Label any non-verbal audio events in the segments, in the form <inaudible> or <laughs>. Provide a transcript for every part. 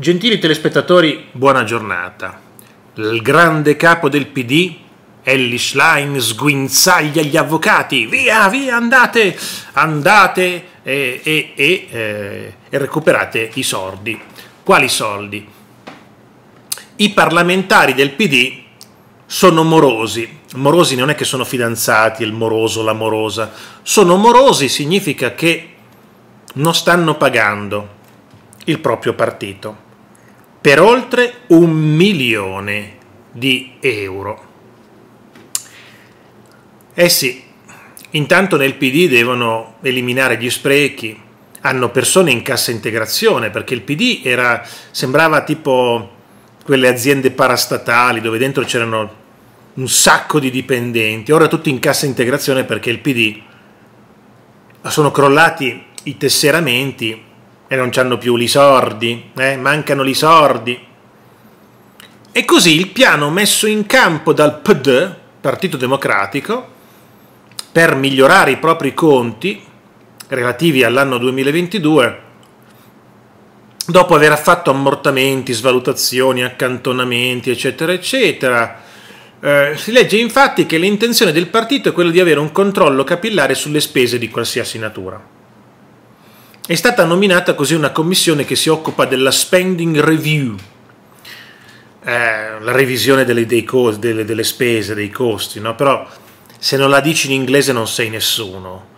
Gentili telespettatori, buona giornata. Il grande capo del PD, Ellie Schlein, sguinzaglia gli avvocati. Via, via, andate, andate e, e, e, eh, e recuperate i soldi. Quali soldi? I parlamentari del PD sono morosi. Morosi non è che sono fidanzati, il moroso, la morosa. Sono morosi significa che non stanno pagando il proprio partito per oltre un milione di euro. Eh sì, intanto nel PD devono eliminare gli sprechi, hanno persone in cassa integrazione, perché il PD era, sembrava tipo quelle aziende parastatali dove dentro c'erano un sacco di dipendenti, ora tutti in cassa integrazione perché il PD sono crollati i tesseramenti e non hanno più i sordi, eh? mancano i sordi. E così il piano messo in campo dal PD, Partito Democratico, per migliorare i propri conti relativi all'anno 2022, dopo aver fatto ammortamenti, svalutazioni, accantonamenti, eccetera, eccetera, eh, si legge infatti che l'intenzione del partito è quella di avere un controllo capillare sulle spese di qualsiasi natura. È stata nominata così una commissione che si occupa della spending review, eh, la revisione delle, costi, delle, delle, spese, dei costi, no? però se non la dici in inglese non sei nessuno.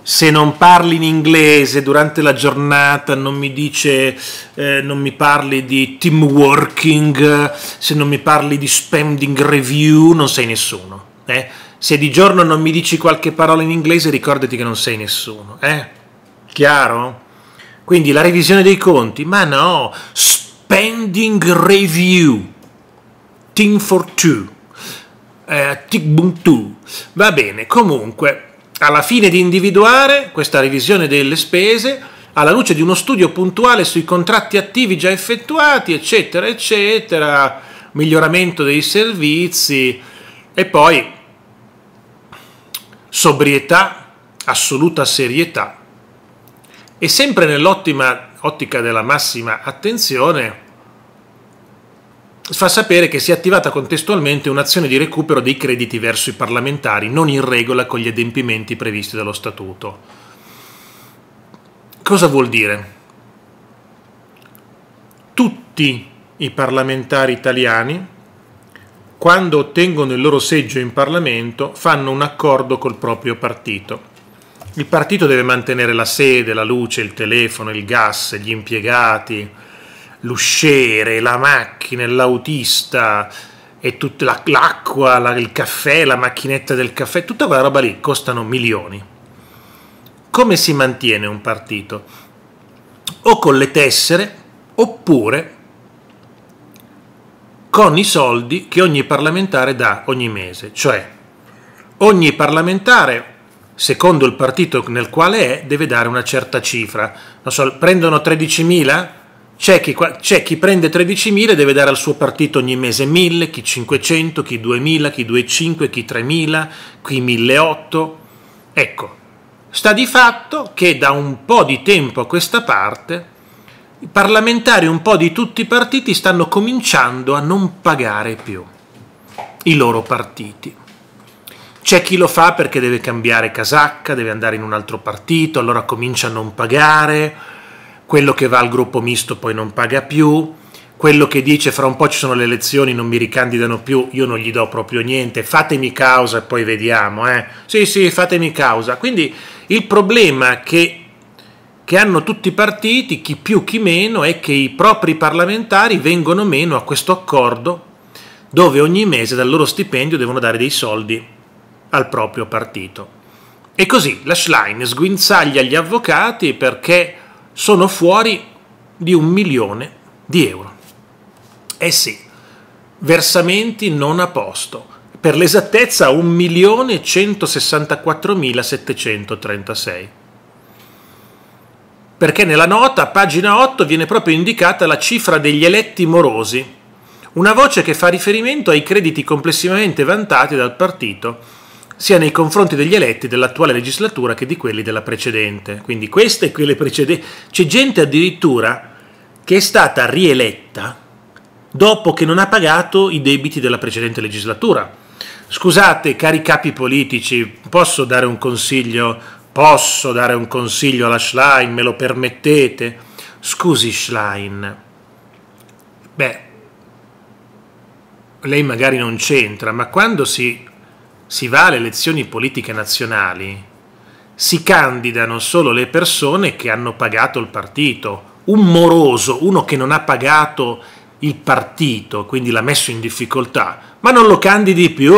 Se non parli in inglese durante la giornata, non mi dice, eh, non mi parli di team working, se non mi parli di spending review, non sei nessuno. Eh? Se di giorno non mi dici qualche parola in inglese, ricordati che non sei nessuno. Eh? Chiaro? Quindi la revisione dei conti, ma no, spending review, team for two, eh, Ubuntu. Va bene, comunque, alla fine di individuare questa revisione delle spese, alla luce di uno studio puntuale sui contratti attivi già effettuati, eccetera, eccetera, miglioramento dei servizi e poi sobrietà, assoluta serietà e sempre nell'ottima ottica della massima attenzione fa sapere che si è attivata contestualmente un'azione di recupero dei crediti verso i parlamentari non in regola con gli adempimenti previsti dallo Statuto. Cosa vuol dire? Tutti i parlamentari italiani, quando ottengono il loro seggio in Parlamento, fanno un accordo col proprio partito il partito deve mantenere la sede, la luce, il telefono, il gas, gli impiegati, l'usciere, la macchina, l'autista e tutta la, l'acqua, la, il caffè, la macchinetta del caffè, tutta quella roba lì costano milioni. Come si mantiene un partito? O con le tessere oppure con i soldi che ogni parlamentare dà ogni mese, cioè ogni parlamentare secondo il partito nel quale è, deve dare una certa cifra. Non so, prendono 13.000? C'è chi, c'è chi prende 13.000 e deve dare al suo partito ogni mese 1.000, chi 500, chi 2.000, chi 2.500, chi 3.000, qui 1.800. Ecco, sta di fatto che da un po' di tempo a questa parte i parlamentari un po' di tutti i partiti stanno cominciando a non pagare più i loro partiti. C'è chi lo fa perché deve cambiare casacca, deve andare in un altro partito, allora comincia a non pagare, quello che va al gruppo misto poi non paga più, quello che dice fra un po' ci sono le elezioni, non mi ricandidano più, io non gli do proprio niente, fatemi causa e poi vediamo, eh. Sì, sì, fatemi causa. Quindi il problema che, che hanno tutti i partiti, chi più chi meno, è che i propri parlamentari vengono meno a questo accordo dove ogni mese dal loro stipendio devono dare dei soldi al proprio partito. E così la Schlein sguinzaglia gli avvocati perché sono fuori di un milione di euro. Eh sì, versamenti non a posto. Per l'esattezza 1.164.736. Perché nella nota, pagina 8, viene proprio indicata la cifra degli eletti morosi, una voce che fa riferimento ai crediti complessivamente vantati dal partito sia nei confronti degli eletti dell'attuale legislatura che di quelli della precedente. Quindi queste e quelle precedenti. C'è gente addirittura che è stata rieletta dopo che non ha pagato i debiti della precedente legislatura. Scusate, cari capi politici, posso dare un consiglio? Posso dare un consiglio alla Schlein, me lo permettete? Scusi Schlein. Beh, lei magari non c'entra, ma quando si, si va alle elezioni politiche nazionali, si candidano solo le persone che hanno pagato il partito. Un moroso, uno che non ha pagato il partito, quindi l'ha messo in difficoltà, ma non lo candidi più.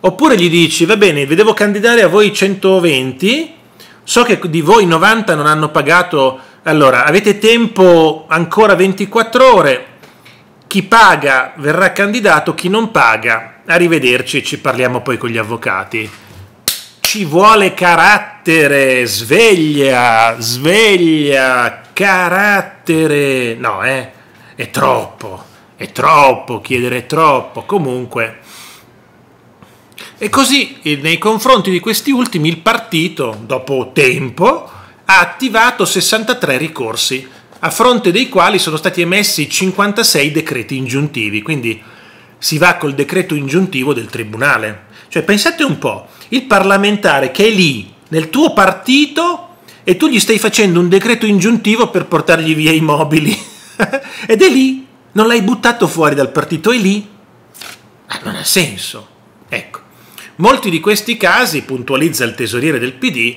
Oppure gli dici, va bene, vi devo candidare a voi 120, so che di voi 90 non hanno pagato, allora avete tempo ancora 24 ore, chi paga verrà candidato, chi non paga, arrivederci, ci parliamo poi con gli avvocati. Ci vuole carattere, sveglia, sveglia, carattere. No, eh, è troppo, è troppo, chiedere troppo. Comunque. E così, nei confronti di questi ultimi, il partito, dopo tempo, ha attivato 63 ricorsi, a fronte dei quali sono stati emessi 56 decreti ingiuntivi. Quindi si va col decreto ingiuntivo del tribunale. Cioè, pensate un po', il parlamentare che è lì nel tuo partito e tu gli stai facendo un decreto ingiuntivo per portargli via i mobili <laughs> ed è lì, non l'hai buttato fuori dal partito, è lì. Ma non ha senso. Ecco, molti di questi casi, puntualizza il tesoriere del PD,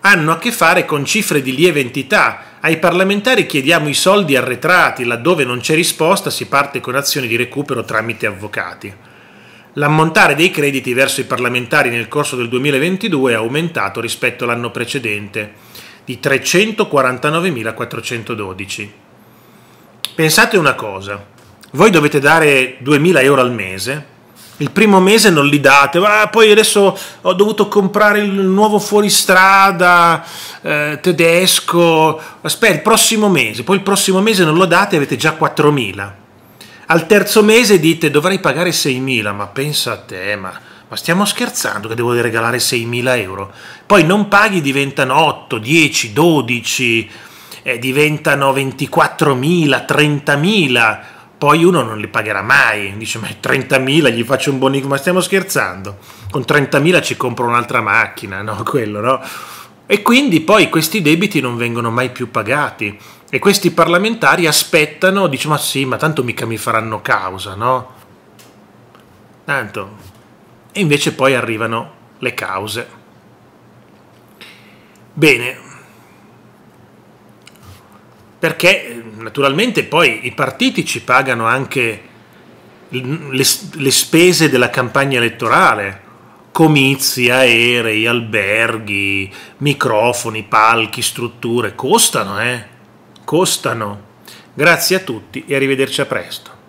hanno a che fare con cifre di lieve entità. Ai parlamentari chiediamo i soldi arretrati, laddove non c'è risposta si parte con azioni di recupero tramite avvocati. L'ammontare dei crediti verso i parlamentari nel corso del 2022 è aumentato rispetto all'anno precedente di 349.412. Pensate una cosa, voi dovete dare 2.000 euro al mese, il primo mese non li date, ah, poi adesso ho dovuto comprare il nuovo fuoristrada eh, tedesco, aspetta, il prossimo mese, poi il prossimo mese non lo date avete già 4.000 al terzo mese dite dovrei pagare 6.000, ma pensa a te, ma, ma stiamo scherzando che devo regalare 6.000 euro? Poi non paghi, diventano 8, 10, 12, eh, diventano 24.000, 30.000, poi uno non li pagherà mai, dice ma 30.000 gli faccio un bonifico, ma stiamo scherzando? Con 30.000 ci compro un'altra macchina, no? <laughs> Quello, no? E quindi poi questi debiti non vengono mai più pagati e questi parlamentari aspettano, dicono, ma sì, ma tanto mica mi faranno causa, no? Tanto. E invece poi arrivano le cause. Bene. Perché naturalmente poi i partiti ci pagano anche le, le spese della campagna elettorale, comizi, aerei, alberghi, microfoni, palchi, strutture, costano, eh? costano. Grazie a tutti e arrivederci a presto.